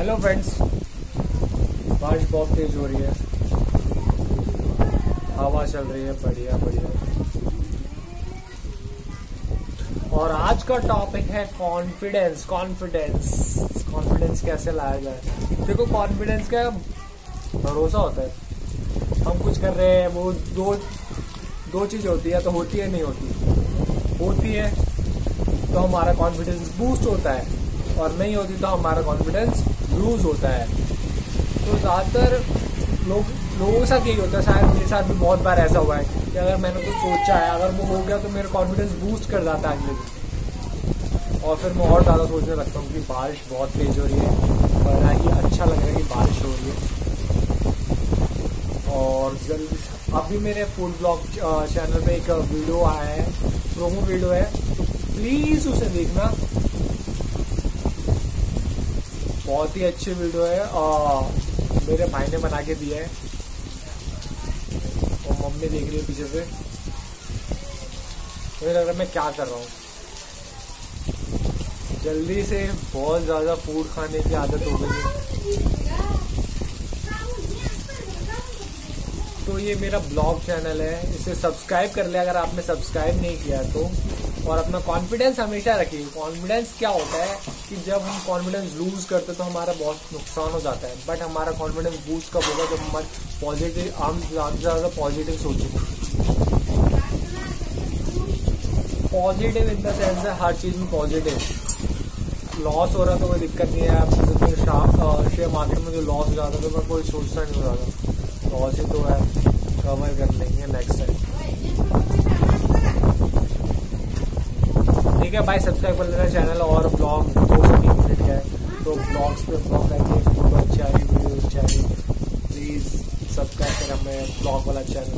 Hello friends बारिश बहुत तेज हो रही है। हवा चल रही है, बढ़िया बढ़िया। और आज का टॉपिक है कॉन्फिडेंस कॉन्फिडेंस कॉन्फिडेंस कैसे लाया जाए? देखो कॉन्फिडेंस का भरोसा होता है। हम कुछ कर रहे हैं, वो दो दो चीज़ होती है तो होती है, नहीं होती। होती है तो हमारा कॉन्फिडेंस बूस्ट होता है। और नहीं होती तो हमारा कॉन्फिडेंस लूज होता है। तो ज़्यादातर लोग, लोगों के साथ यही होता है। शायद मेरे साथ भी बहुत बार ऐसा हुआ है कि अगर मैंने कुछ सोचा है, अगर वो हो गया तो मेरा कॉन्फिडेंस बूस्ट कर जाता है अगले दिन और फिर मैं और ज़्यादा सोचने लगता हूँ कि बारिश बहुत तेज हो रही है बड़ा ही अच्छा लग रहा है कि बारिश हो रही है। और जल्दी अभी मेरे फ़ूड ब्लॉग चैनल पे एक वीडियो आया है प्रोमो वीडियो है। तो प्लीज़ उसे देखना। बहुत ही अच्छी वीडियो है और मेरे भाई ने बना के दिया है। और मम्मी देख रही है पीछे से। मुझे लग रहा है मैं क्या कर रहा हूँ। जल्दी से बहुत ज़्यादा फ़ूड खाने की आदत हो गई है। तो ये मेरा ब्लॉग चैनल है। इसे सब्सक्राइब कर ले अगर आपने सब्सक्राइब नहीं किया तो। और अपना कॉन्फिडेंस हमेशा रखिए। कॉन्फिडेंस क्या होता है? कि जब हम कॉन्फिडेंस लूज करते तो हमारा बहुत नुकसान हो जाता है। बट हमारा कॉन्फिडेंस बूस्ट कब होगा जब हमारे पॉजिटिव हम ज़्यादा ज़्यादा पॉजिटिव सोचेंगे पॉजिटिव इन द सेंस है हर चीज़ में पॉजिटिव लॉस हो रहा तो कोई दिक्कत नहीं है। आप शेयर मार्केट में जो लॉस हो जाता है तो मैं कोई सोचता नहीं हो जाता लॉस ही तो है। कवर कर ठीक है भाई सब्सक्राइब कर लेना चैनल और ब्लॉग दो सौ तीन मिनट का है। तो ब्लॉग्स पे ब्लॉग करके फ़ोटो अच्छा रही वीडियो अच्छा रही प्लीज़ सब्सक्राइब करें हमें ब्लॉग वाला चैनल